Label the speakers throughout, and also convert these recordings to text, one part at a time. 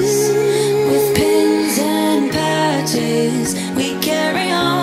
Speaker 1: With pins and patches, we carry on.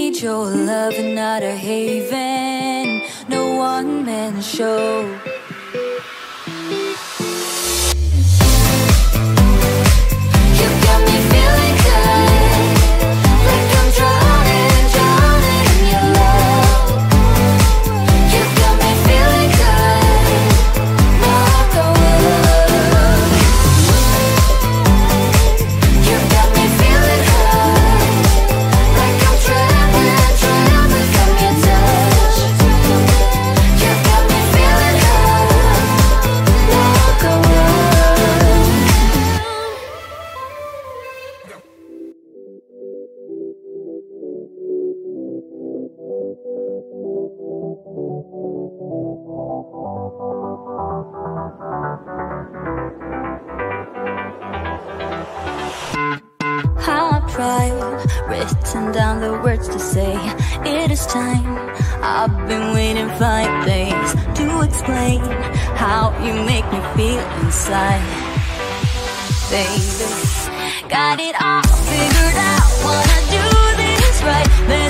Speaker 1: need your love, and not a haven, no one man show. words to say. It is time. I've been waiting five days To explain How you make me feel inside. Baby Got it all figured out. Wanna do this right.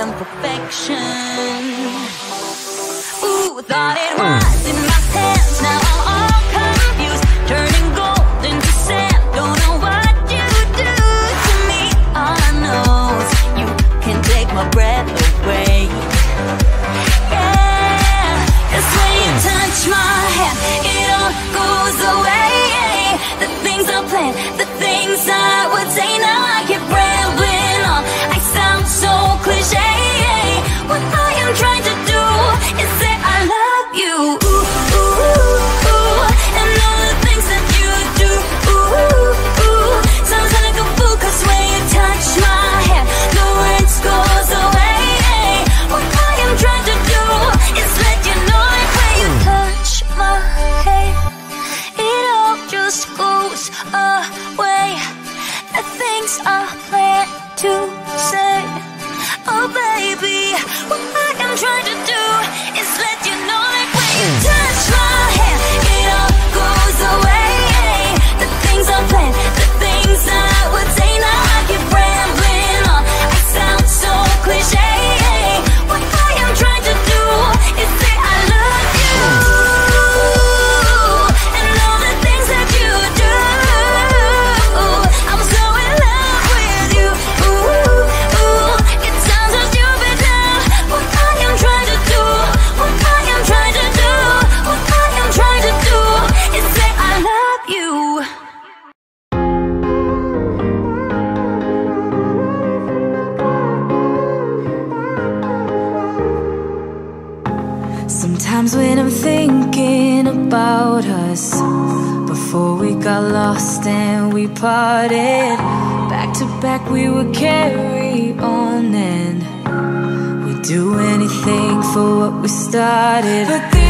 Speaker 1: than perfection. Ooh, thought it mm. was in my head. carry on and we do anything for what we started.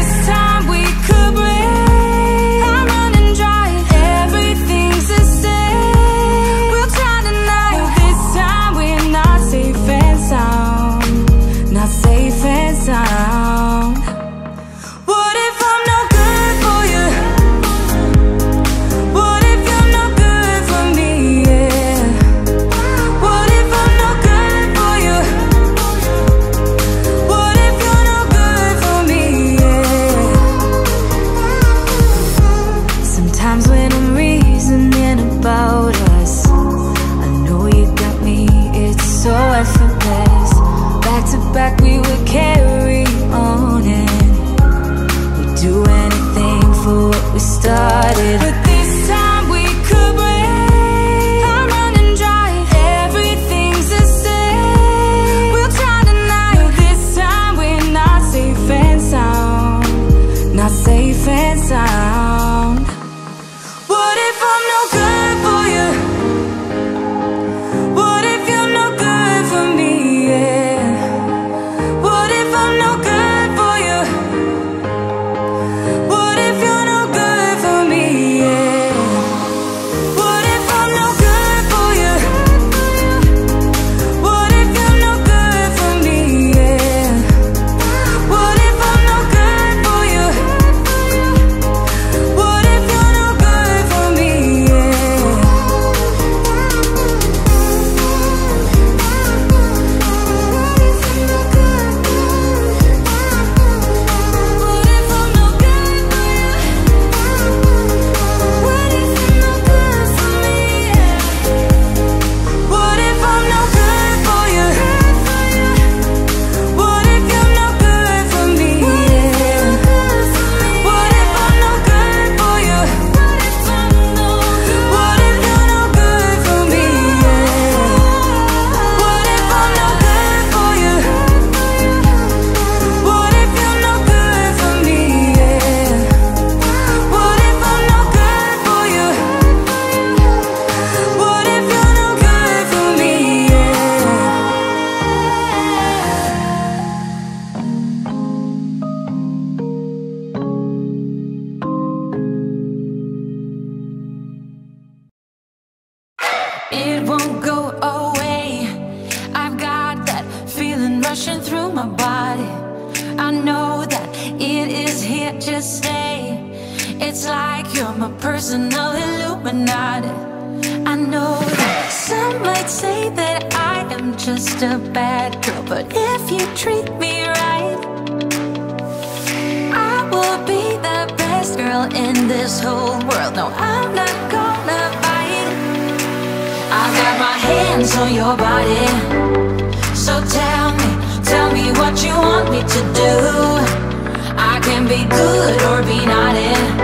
Speaker 1: It is here to stay. It's like you're my personal Illuminati. I know that some might say that I am just a bad girl, but if you treat me right, I will be the best girl in this whole world. No, I'm not gonna bite. I got my hands on your body, so tell me, tell me what you want me to do. I can be good or be not in.